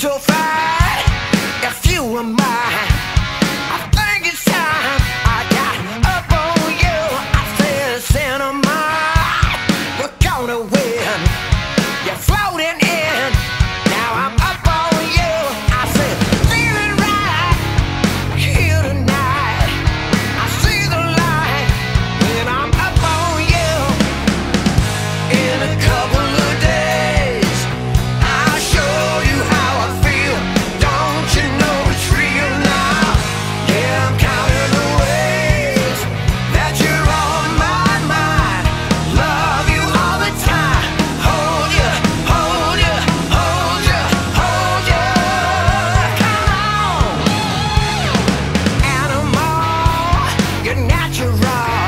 so fine if you were mine. around